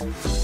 Bye.